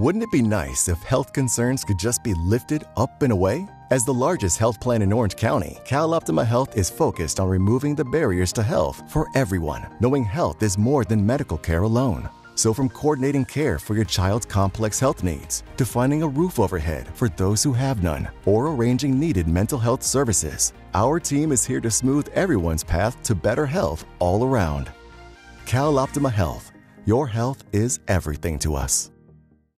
Wouldn't it be nice if health concerns could just be lifted up and away? As the largest health plan in Orange County, CalOptima Health is focused on removing the barriers to health for everyone, knowing health is more than medical care alone. So, from coordinating care for your child's complex health needs to finding a roof overhead for those who have none or arranging needed mental health services, our team is here to smooth everyone's path to better health all around. CalOptima Health. Your health is everything to us.